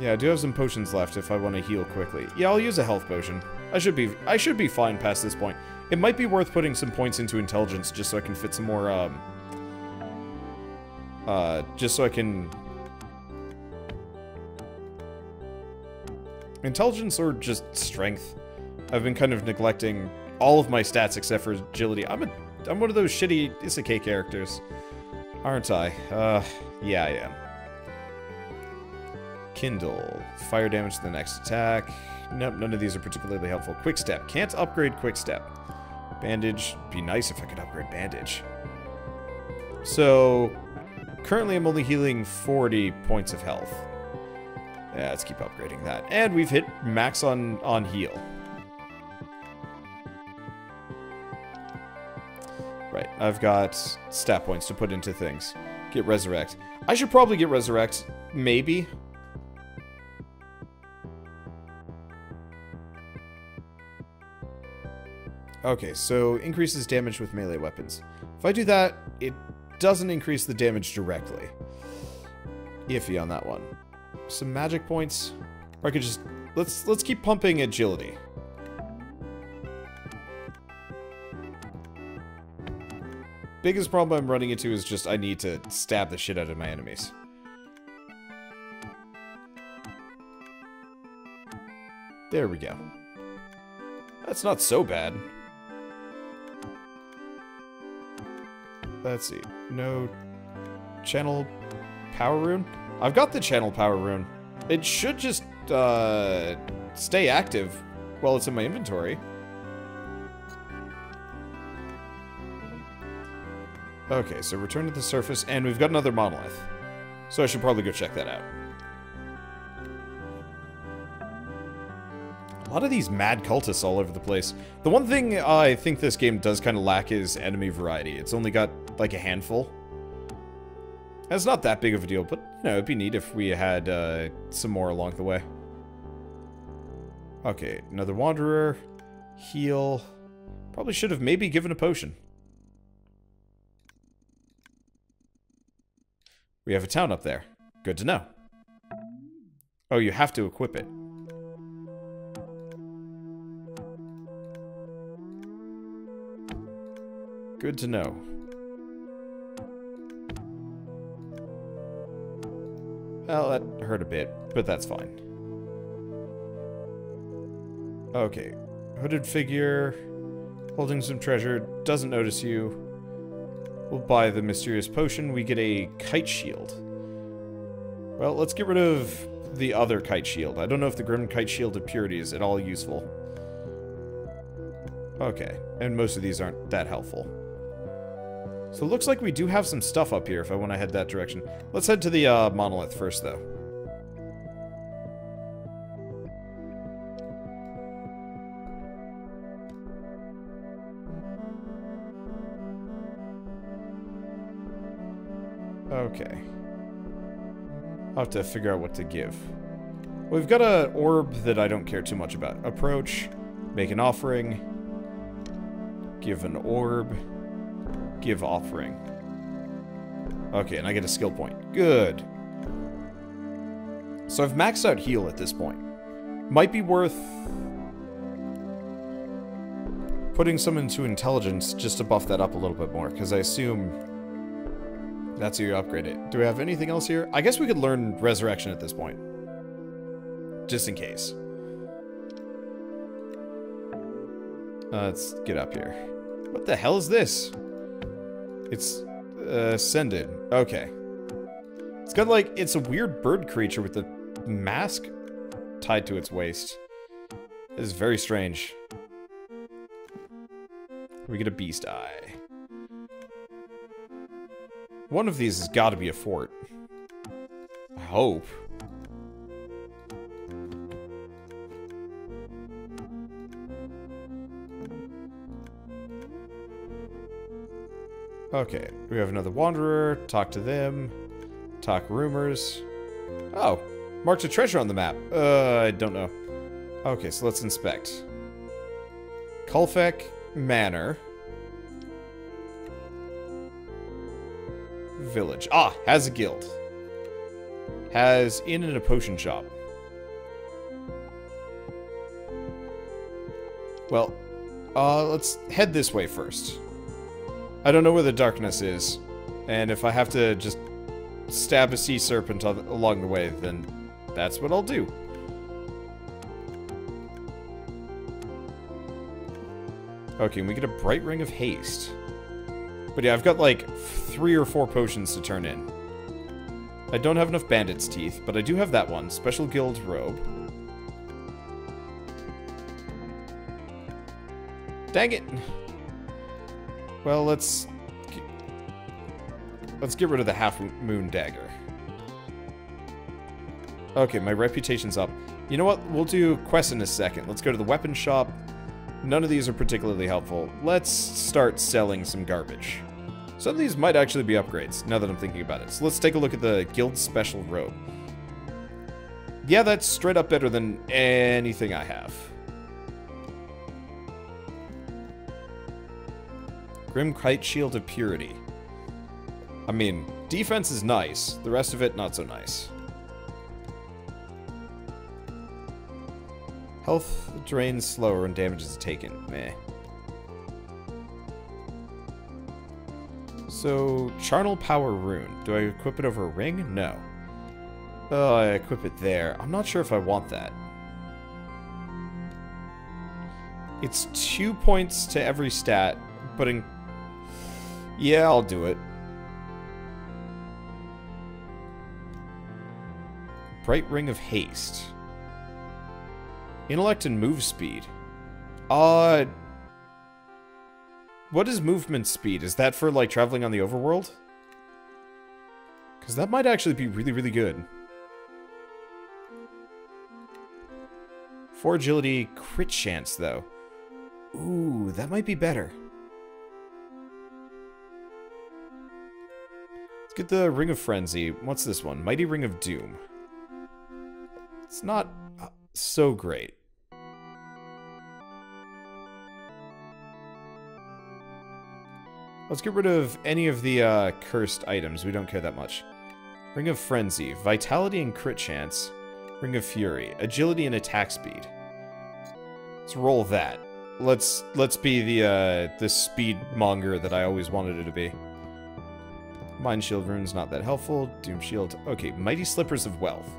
Yeah, I do have some potions left if I want to heal quickly. Yeah, I'll use a health potion. I should be I should be fine past this point. It might be worth putting some points into intelligence just so I can fit some more um uh just so I can intelligence or just strength. I've been kind of neglecting all of my stats except for agility. I'm a I'm one of those shitty isekai characters, aren't I? Uh yeah, I am. Kindle. Fire damage to the next attack. Nope, none of these are particularly helpful. Quick Step. Can't upgrade Quick Step. Bandage. Be nice if I could upgrade Bandage. So, currently I'm only healing 40 points of health. Yeah, let's keep upgrading that. And we've hit max on, on heal. Right, I've got stat points to put into things. Get Resurrect. I should probably get Resurrect, maybe. Okay, so increases damage with melee weapons. If I do that, it doesn't increase the damage directly. Iffy on that one. Some magic points. Or I could just... Let's, let's keep pumping agility. Biggest problem I'm running into is just I need to stab the shit out of my enemies. There we go. That's not so bad. Let's see. No channel power rune? I've got the channel power rune. It should just uh, stay active while it's in my inventory. Okay, so return to the surface, and we've got another monolith. So I should probably go check that out. A lot of these mad cultists all over the place. The one thing I think this game does kind of lack is enemy variety. It's only got, like, a handful. It's not that big of a deal, but, you know, it'd be neat if we had uh, some more along the way. Okay, another Wanderer. Heal. Probably should have maybe given a potion. We have a town up there. Good to know. Oh, you have to equip it. Good to know. Well, that hurt a bit, but that's fine. Okay. Hooded figure, holding some treasure, doesn't notice you. We'll buy the mysterious potion. We get a kite shield. Well, let's get rid of the other kite shield. I don't know if the Grim Kite Shield of Purity is at all useful. Okay, and most of these aren't that helpful. So it looks like we do have some stuff up here if I want to head that direction. Let's head to the uh, monolith first, though. Okay. I'll have to figure out what to give. We've got an orb that I don't care too much about. Approach, make an offering, give an orb, give offering. Okay, and I get a skill point. Good. So I've maxed out heal at this point. Might be worth putting some into intelligence just to buff that up a little bit more, because I assume that's how you upgrade it. Do we have anything else here? I guess we could learn Resurrection at this point. Just in case. Uh, let's get up here. What the hell is this? It's uh, ascended. Okay. It's got like, it's a weird bird creature with a mask tied to its waist. This is very strange. We get a beast eye. One of these has got to be a fort. I hope. Okay, we have another wanderer. Talk to them. Talk rumors. Oh, marked a treasure on the map. Uh, I don't know. Okay, so let's inspect. Kulfek Manor. Village. Ah, has a guild. Has inn and a potion shop. Well, uh, let's head this way first. I don't know where the darkness is, and if I have to just stab a sea serpent along the way, then that's what I'll do. Okay, and we get a Bright Ring of Haste. But yeah, I've got like three or four potions to turn in. I don't have enough Bandit's Teeth, but I do have that one. Special Guild Robe. Dang it! Well, let's... Let's get rid of the Half Moon Dagger. Okay, my reputation's up. You know what? We'll do quests in a second. Let's go to the weapon shop. None of these are particularly helpful. Let's start selling some garbage. Some of these might actually be upgrades, now that I'm thinking about it. So let's take a look at the Guild Special Robe. Yeah, that's straight up better than anything I have. Grim Kite Shield of Purity. I mean, defense is nice. The rest of it, not so nice. Health drains slower and damage is taken. Meh. So, Charnel Power Rune. Do I equip it over a ring? No. Oh, I equip it there. I'm not sure if I want that. It's two points to every stat, but in... Yeah, I'll do it. Bright Ring of Haste. Intellect and move speed. Uh... What is movement speed? Is that for, like, traveling on the overworld? Because that might actually be really, really good. For agility, crit chance, though. Ooh, that might be better. Let's get the Ring of Frenzy. What's this one? Mighty Ring of Doom. It's not uh, so great. Let's get rid of any of the uh, cursed items. We don't care that much. Ring of Frenzy. Vitality and crit chance. Ring of Fury. Agility and attack speed. Let's roll that. Let's let's be the uh, the speed monger that I always wanted it to be. Mind Shield runes not that helpful. Doom Shield. Okay, Mighty Slippers of Wealth.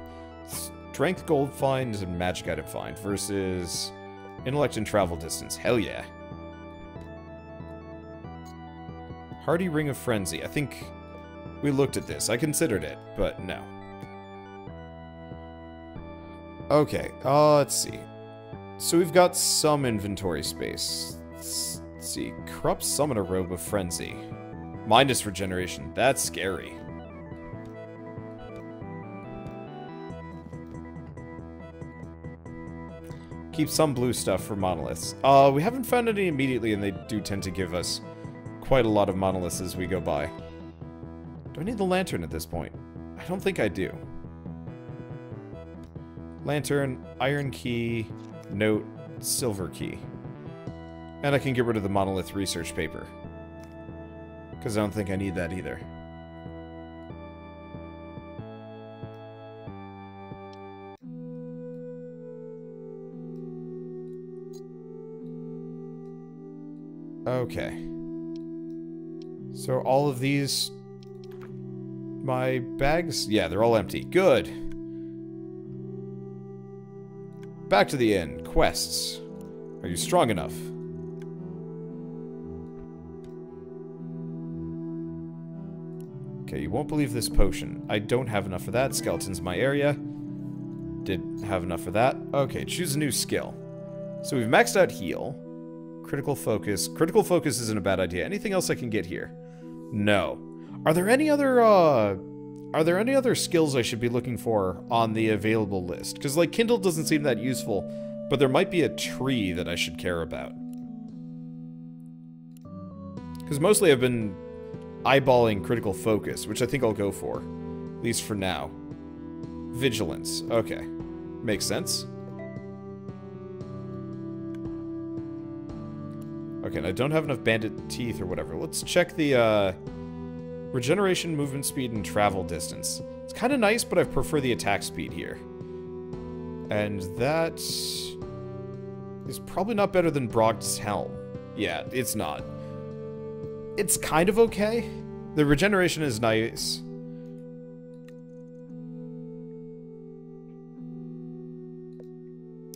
Strength Gold Find and Magic Item Find versus Intellect and Travel Distance. Hell yeah. Hardy Ring of Frenzy. I think we looked at this. I considered it, but no. Okay, uh, let's see. So we've got some inventory space. Let's, see. Corrupt Summoner Robe of Frenzy. Minus regeneration. That's scary. Keep some blue stuff for monoliths. Uh, we haven't found any immediately, and they do tend to give us quite a lot of monoliths as we go by. Do I need the lantern at this point? I don't think I do. Lantern, iron key, note, silver key. And I can get rid of the monolith research paper. Because I don't think I need that either. Okay. So all of these... My bags? Yeah, they're all empty. Good. Back to the inn. Quests. Are you strong enough? Okay, you won't believe this potion. I don't have enough for that. Skeleton's my area. Did have enough for that. Okay, choose a new skill. So we've maxed out heal. Critical focus. Critical focus isn't a bad idea. Anything else I can get here? No. Are there any other, uh... Are there any other skills I should be looking for on the available list? Because, like, Kindle doesn't seem that useful, but there might be a tree that I should care about. Because mostly I've been eyeballing critical focus, which I think I'll go for. At least for now. Vigilance. Okay. Makes sense. Okay, and I don't have enough bandit teeth or whatever. Let's check the, uh... Regeneration, movement speed, and travel distance. It's kind of nice, but I prefer the attack speed here. And that... is probably not better than Brogd's Helm. Yeah, it's not. It's kind of okay. The regeneration is nice.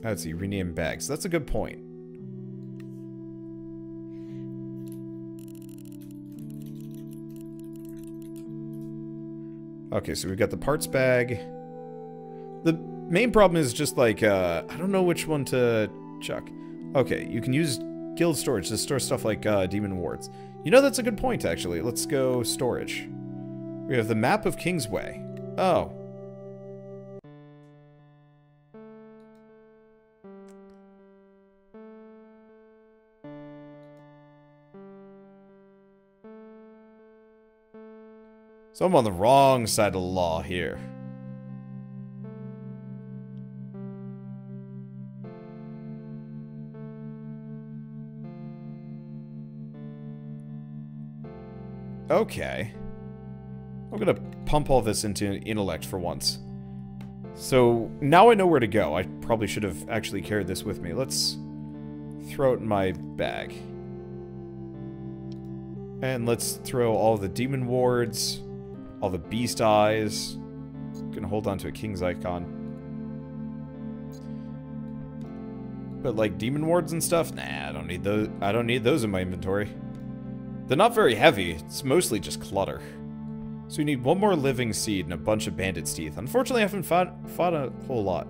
Let's see, rename bags. That's a good point. Okay, so we've got the parts bag. The main problem is just like, uh, I don't know which one to chuck. Okay, you can use guild storage to store stuff like uh, demon wards. You know, that's a good point, actually. Let's go storage. We have the map of Kingsway. Oh. So I'm on the wrong side of the law here. Okay. I'm gonna pump all this into intellect for once. So, now I know where to go. I probably should have actually carried this with me. Let's throw it in my bag. And let's throw all the demon wards, all the beast eyes. Gonna hold on to a king's icon. But like demon wards and stuff, nah, I don't need those. I don't need those in my inventory. They're not very heavy, it's mostly just clutter. So we need one more living seed and a bunch of bandit's teeth. Unfortunately, I haven't fought, fought a whole lot.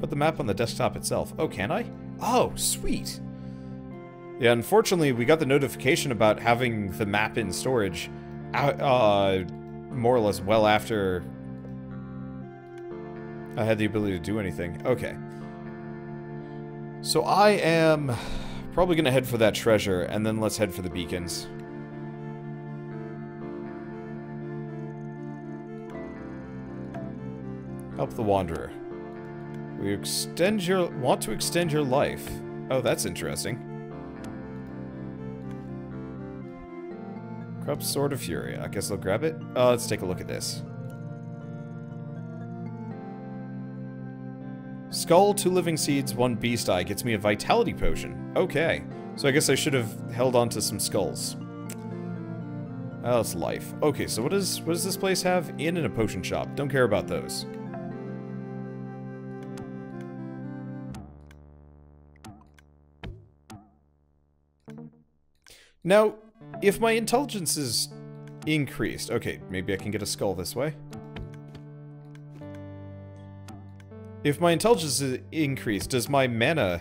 Put the map on the desktop itself. Oh, can I? Oh, sweet. Yeah, unfortunately, we got the notification about having the map in storage uh, more or less well after I had the ability to do anything. Okay. So I am probably going to head for that treasure, and then let's head for the beacons. Help the Wanderer. We extend your... want to extend your life. Oh, that's interesting. Corrupt Sword of Fury. I guess I'll grab it. Uh, let's take a look at this. Skull, two living seeds, one beast eye gets me a vitality potion. Okay. So I guess I should have held on to some skulls. Oh, it's life. Okay, so what does what does this place have? Inn and a potion shop. Don't care about those. Now, if my intelligence is increased... Okay, maybe I can get a skull this way. If my intelligence is increased, does my mana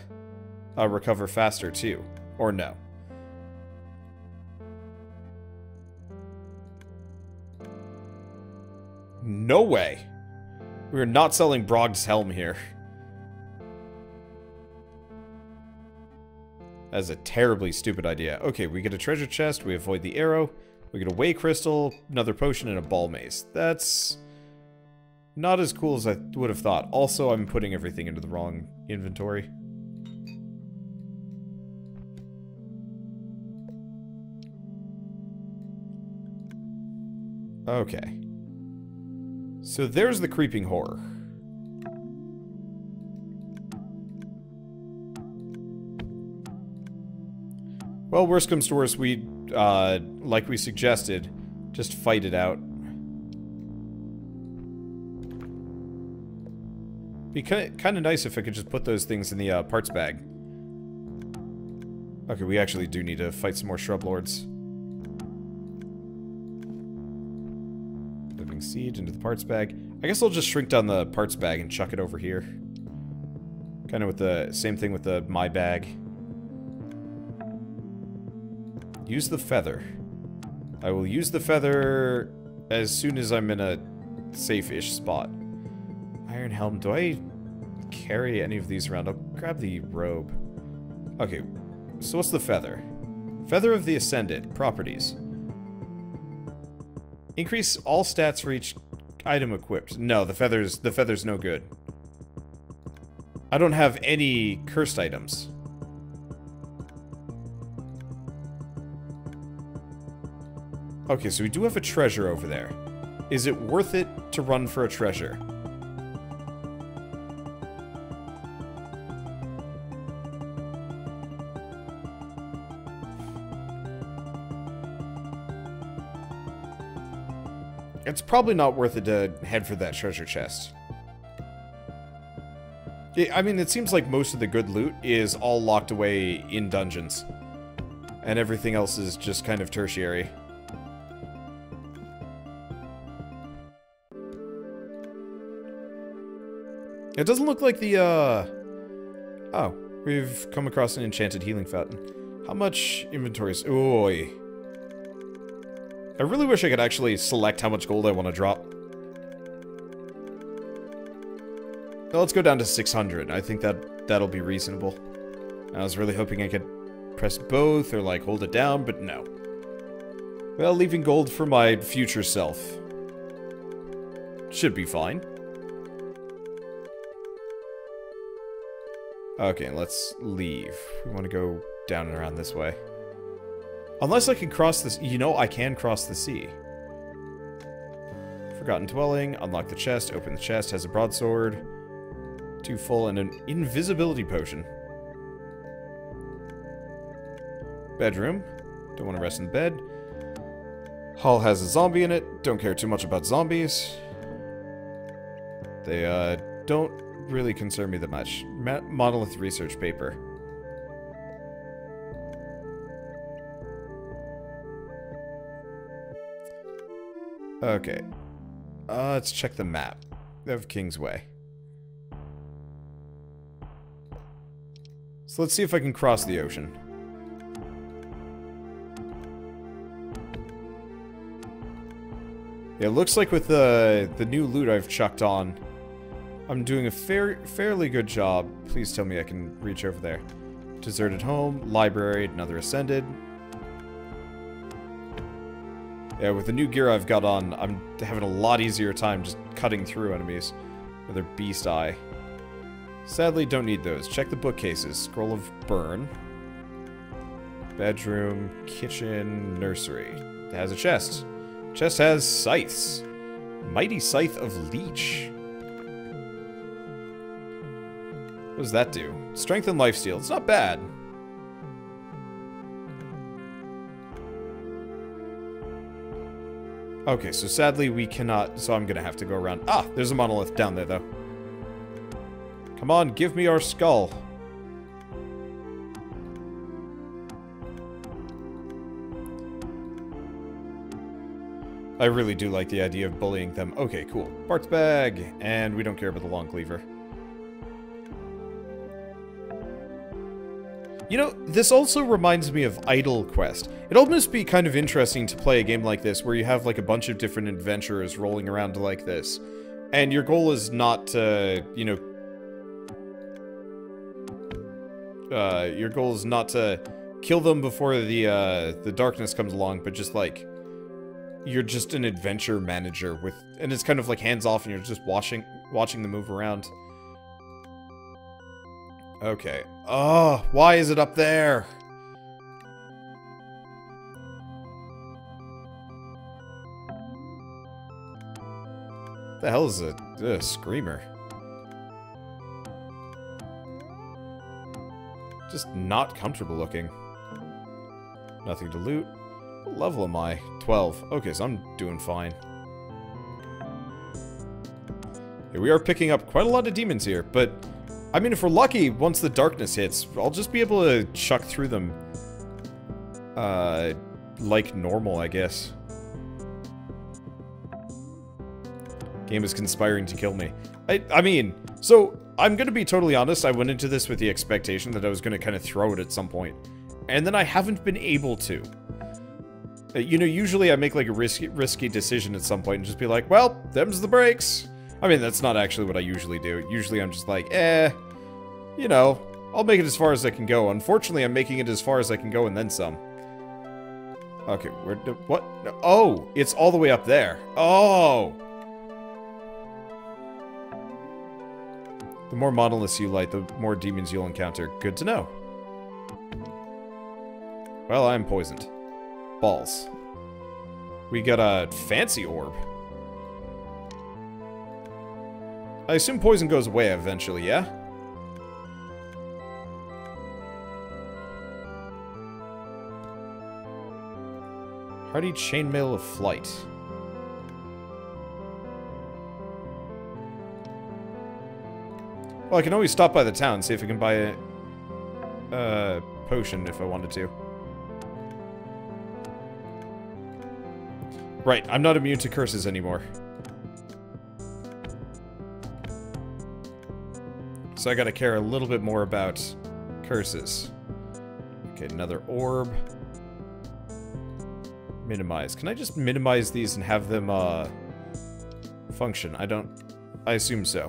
uh, recover faster too? Or no? No way. We're not selling Brog's Helm here. That's a terribly stupid idea. Okay, we get a treasure chest, we avoid the arrow, we get a way crystal, another potion, and a ball mace. That's not as cool as I would have thought. Also, I'm putting everything into the wrong inventory. Okay. So there's the creeping horror. Well, worst comes to worst, we, uh, like we suggested, just fight it out. Be kind of nice if I could just put those things in the uh, parts bag. Okay, we actually do need to fight some more shrub lords. Living seed into the parts bag. I guess I'll just shrink down the parts bag and chuck it over here. Kind of with the same thing with the my bag. Use the feather. I will use the feather as soon as I'm in a safe-ish spot. Iron helm. Do I carry any of these around? I'll grab the robe. Okay, so what's the feather? Feather of the Ascended. Properties. Increase all stats for each item equipped. No, the feather's the feather's no good. I don't have any cursed items. Okay, so we do have a treasure over there. Is it worth it to run for a treasure? It's probably not worth it to head for that treasure chest. I mean, it seems like most of the good loot is all locked away in dungeons. And everything else is just kind of tertiary. It doesn't look like the, uh... Oh, we've come across an enchanted healing fountain. How much inventory is... Oy. I really wish I could actually select how much gold I want to drop. Now let's go down to 600. I think that that'll be reasonable. I was really hoping I could press both or like hold it down, but no. Well, leaving gold for my future self. Should be fine. Okay, let's leave. We want to go down and around this way. Unless I can cross this... You know, I can cross the sea. Forgotten Dwelling. Unlock the chest. Open the chest. Has a broadsword. Two full and an invisibility potion. Bedroom. Don't want to rest in bed. Hall has a zombie in it. Don't care too much about zombies. They, uh, don't really concern me that much. Monolith research paper. Okay. Uh, let's check the map of Kingsway. So let's see if I can cross the ocean. It looks like with the the new loot I've chucked on, I'm doing a fair, fairly good job. Please tell me I can reach over there. Deserted home, library, another ascended. Yeah, with the new gear I've got on, I'm having a lot easier time just cutting through enemies. Another beast eye. Sadly, don't need those. Check the bookcases. Scroll of Burn. Bedroom, kitchen, nursery. It has a chest. Chest has scythes. Mighty Scythe of Leech. Does that do? Strength and lifesteal. It's not bad. Okay, so sadly we cannot, so I'm gonna have to go around. Ah, there's a monolith down there, though. Come on, give me our skull. I really do like the idea of bullying them. Okay, cool. Parts bag, and we don't care about the long cleaver. You know, this also reminds me of Idle Quest. It'd almost be kind of interesting to play a game like this where you have like a bunch of different adventurers rolling around like this. And your goal is not to, you know... Uh, your goal is not to kill them before the, uh, the darkness comes along, but just like... You're just an adventure manager with... And it's kind of like hands-off and you're just watching, watching them move around. Okay. Oh, why is it up there? The hell is a, screamer? Just not comfortable looking. Nothing to loot. What level am I? 12. Okay, so I'm doing fine. We are picking up quite a lot of demons here, but I mean, if we're lucky, once the darkness hits, I'll just be able to chuck through them. Uh, like normal, I guess. Game is conspiring to kill me. I, I mean, so, I'm gonna be totally honest, I went into this with the expectation that I was gonna kind of throw it at some point. And then I haven't been able to. Uh, you know, usually I make like a risky, risky decision at some point and just be like, well, them's the breaks. I mean, that's not actually what I usually do. Usually I'm just like, eh, you know, I'll make it as far as I can go. Unfortunately, I'm making it as far as I can go and then some. Okay, where, what? Oh, it's all the way up there. Oh! The more monoliths you light, the more demons you'll encounter. Good to know. Well, I'm poisoned. Balls. We got a fancy orb. I assume poison goes away eventually, yeah? Hardy Chainmail of Flight. Well, I can always stop by the town, see if I can buy a, a potion if I wanted to. Right, I'm not immune to curses anymore. So I gotta care a little bit more about curses. Okay, another orb. Minimize. Can I just minimize these and have them, uh, function? I don't... I assume so.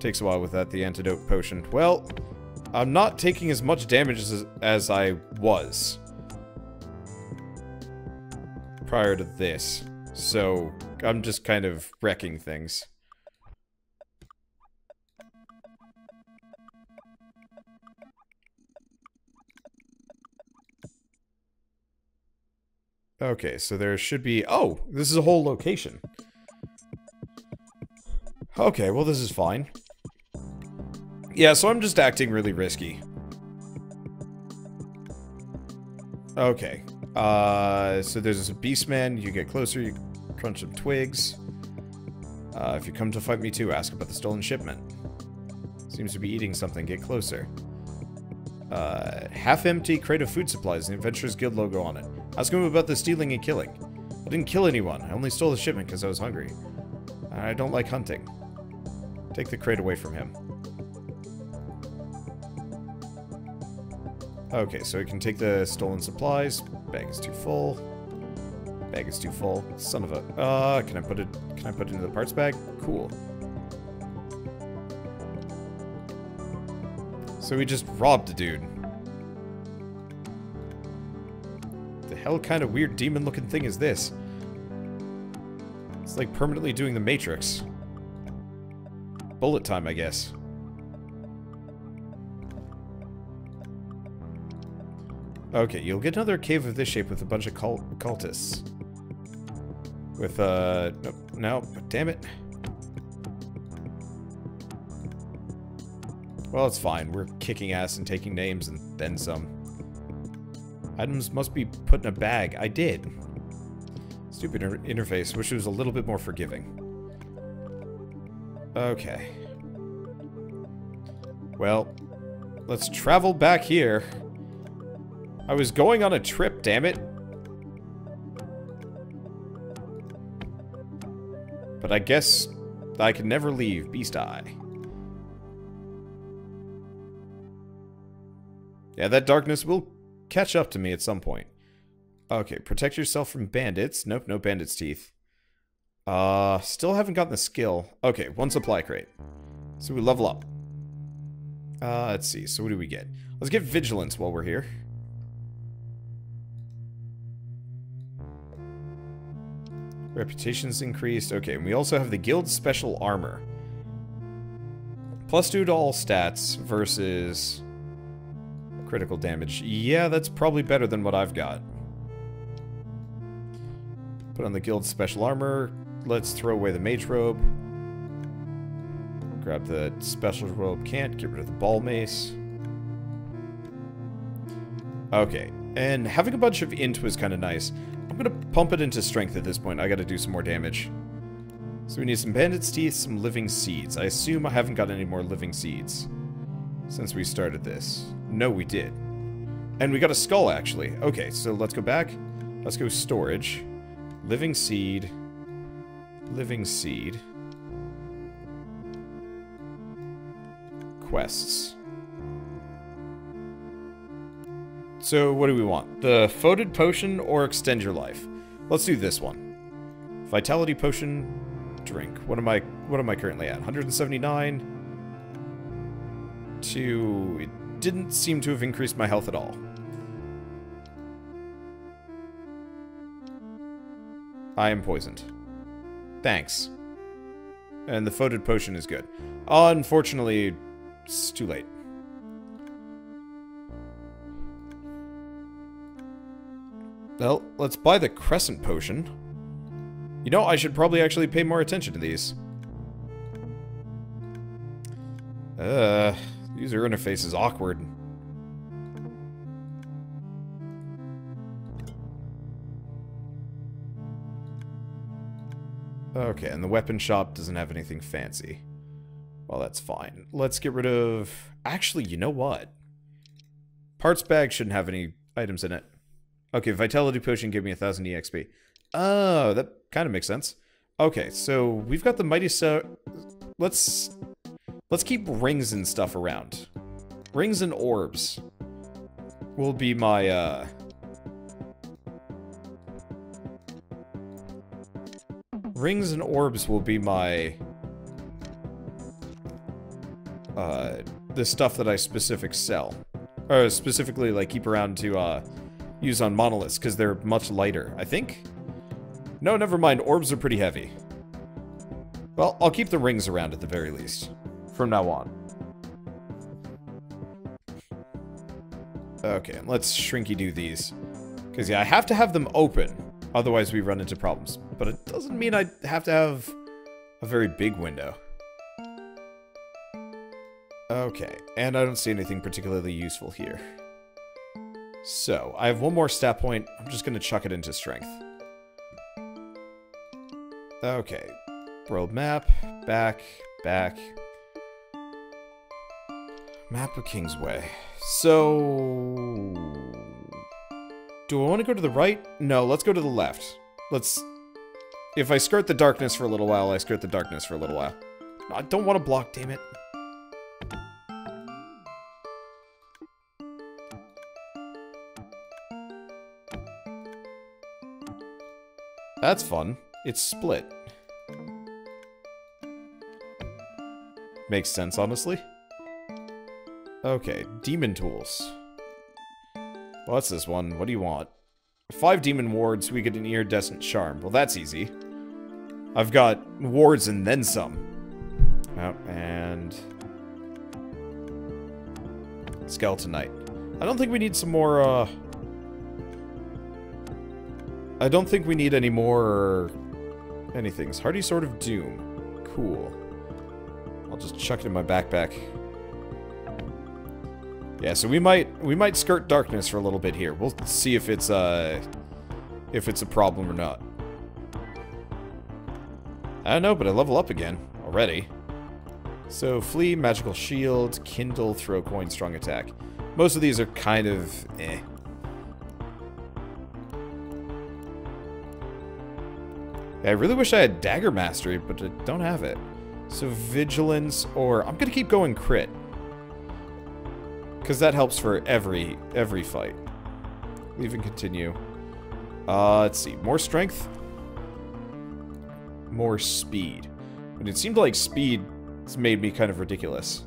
Takes a while with that, the antidote potion. Well, I'm not taking as much damage as, as I was. Prior to this. So, I'm just kind of wrecking things. Okay, so there should be... Oh, this is a whole location. Okay, well this is fine. Yeah, so I'm just acting really risky. Okay. Uh, so there's a beastman. You get closer, you crunch some twigs. Uh, if you come to fight me too, ask about the stolen shipment. Seems to be eating something. Get closer. Uh, half-empty crate of food supplies the Adventurers Guild logo on it. Ask him about the stealing and killing. I didn't kill anyone. I only stole the shipment because I was hungry. I don't like hunting. Take the crate away from him. Okay, so we can take the stolen supplies. Bag is too full. Bag is too full. Son of a... Uh, can I put it... Can I put it into the parts bag? Cool. So we just robbed a dude. Hell kind of weird demon-looking thing is this? It's like permanently doing the Matrix. Bullet time, I guess. Okay, you'll get another cave of this shape with a bunch of cult cultists. With, uh... No, no, damn it. Well, it's fine. We're kicking ass and taking names and then some. Items must be put in a bag. I did. Stupid inter interface. Wish it was a little bit more forgiving. Okay. Well, let's travel back here. I was going on a trip, damn it. But I guess I can never leave Beast Eye. Yeah, that darkness will catch up to me at some point. Okay, protect yourself from bandits. Nope, no bandits' teeth. Uh, still haven't gotten the skill. Okay, one supply crate. So we level up. Uh, let's see. So what do we get? Let's get vigilance while we're here. Reputation's increased. Okay, and we also have the guild special armor. Plus two to all stats versus Critical damage. Yeah, that's probably better than what I've got. Put on the guild special armor. Let's throw away the mage robe. Grab the special robe. Can't. Get rid of the ball mace. Okay. And having a bunch of int was kind of nice. I'm going to pump it into strength at this point. I got to do some more damage. So we need some bandit's teeth, some living seeds. I assume I haven't got any more living seeds since we started this. No, we did. And we got a skull, actually. Okay, so let's go back. Let's go storage. Living seed. Living seed. Quests. So, what do we want? The Foetid Potion or Extend Your Life? Let's do this one. Vitality Potion, drink. What am I, what am I currently at? 179 to didn't seem to have increased my health at all. I am poisoned. Thanks. And the Foetid Potion is good. Unfortunately, it's too late. Well, let's buy the Crescent Potion. You know, I should probably actually pay more attention to these. Uh, User interface is awkward. Okay, and the weapon shop doesn't have anything fancy. Well, that's fine. Let's get rid of... Actually, you know what? Parts bag shouldn't have any items in it. Okay, Vitality Potion give me a 1,000 EXP. Oh, that kind of makes sense. Okay, so we've got the Mighty So... Let's... Let's keep rings and stuff around. Rings and orbs will be my, uh... Rings and orbs will be my... Uh, the stuff that I specific sell. Or specifically, like, keep around to, uh, use on monoliths, because they're much lighter, I think? No, never mind, orbs are pretty heavy. Well, I'll keep the rings around at the very least, from now on. Okay, let's shrinky do these. Because, yeah, I have to have them open, otherwise we run into problems. But it doesn't mean I have to have a very big window. Okay, and I don't see anything particularly useful here. So, I have one more stat point. I'm just going to chuck it into strength. Okay. World map. Back. Back. Map of Kingsway. So... Do I want to go to the right? No, let's go to the left. Let's... If I skirt the darkness for a little while, I skirt the darkness for a little while. I don't want to block, damn it. That's fun. It's split. Makes sense, honestly. Okay, demon tools. What's this one? What do you want? Five demon wards, we get an iridescent charm. Well, that's easy. I've got wards and then some. Oh, and... Skeletonite. I don't think we need some more, uh... I don't think we need any more anythings. Hardy Sword of Doom. Cool. I'll just chuck it in my backpack. Yeah, so we might we might skirt darkness for a little bit here. We'll see if it's uh if it's a problem or not. I don't know, but I level up again already. So flee, magical shield, kindle, throw coin, strong attack. Most of these are kind of eh. I really wish I had Dagger Mastery, but I don't have it. So Vigilance, or... I'm gonna keep going Crit. Because that helps for every, every fight. Leave and continue. Uh, let's see. More Strength. More Speed. But it seemed like Speed made me kind of ridiculous.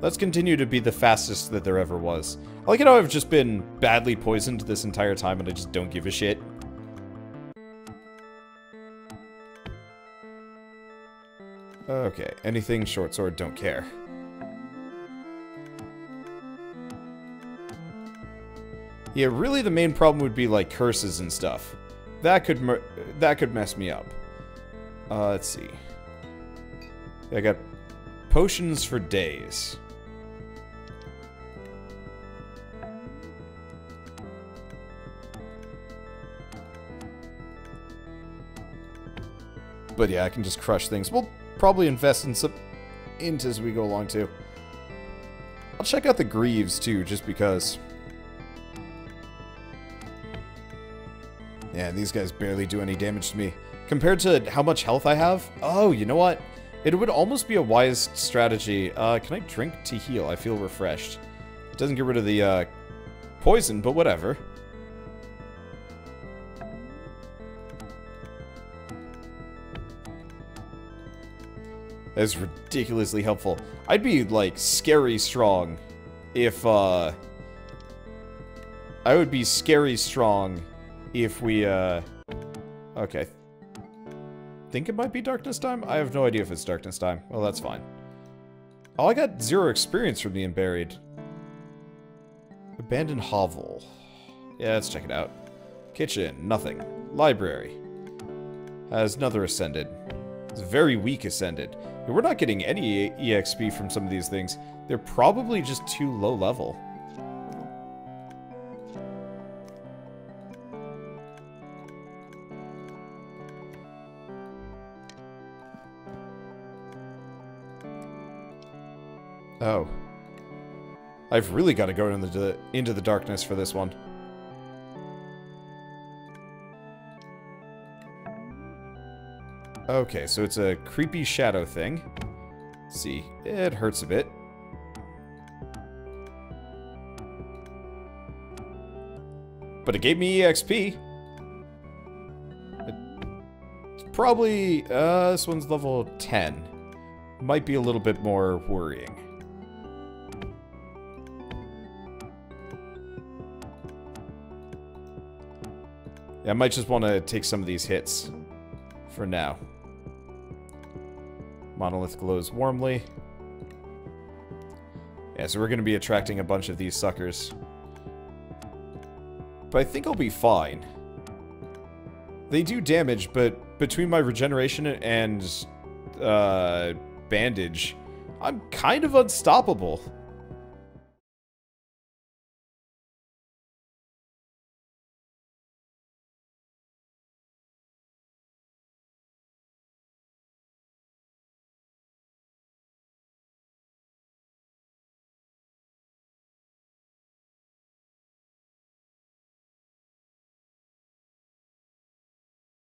Let's continue to be the fastest that there ever was. I like how I've just been badly poisoned this entire time and I just don't give a shit. Okay, anything short sword, don't care. Yeah, really the main problem would be like curses and stuff. That could that could mess me up. Uh, let's see. I got potions for days. But yeah, I can just crush things. We'll probably invest in some int as we go along too. I'll check out the Greaves too, just because. Yeah, these guys barely do any damage to me. Compared to how much health I have? Oh, you know what? It would almost be a wise strategy. Uh, can I drink to heal? I feel refreshed. It doesn't get rid of the uh, poison, but whatever. That is ridiculously helpful. I'd be, like, scary strong if, uh... I would be scary strong if we, uh... Okay. Think it might be darkness time? I have no idea if it's darkness time. Well, that's fine. Oh, I got zero experience from being buried. Abandoned hovel. Yeah, let's check it out. Kitchen, nothing. Library. Has another ascended. It's very weak ascended. We're not getting any EXP from some of these things. They're probably just too low level. Oh. I've really got to go into the, into the darkness for this one. Okay, so it's a creepy shadow thing. Let's see. It hurts a bit. But it gave me EXP. It's probably... Uh, this one's level 10. Might be a little bit more worrying. I might just want to take some of these hits for now. Monolith glows warmly. Yeah, so we're going to be attracting a bunch of these suckers. But I think I'll be fine. They do damage, but between my regeneration and uh, bandage, I'm kind of unstoppable.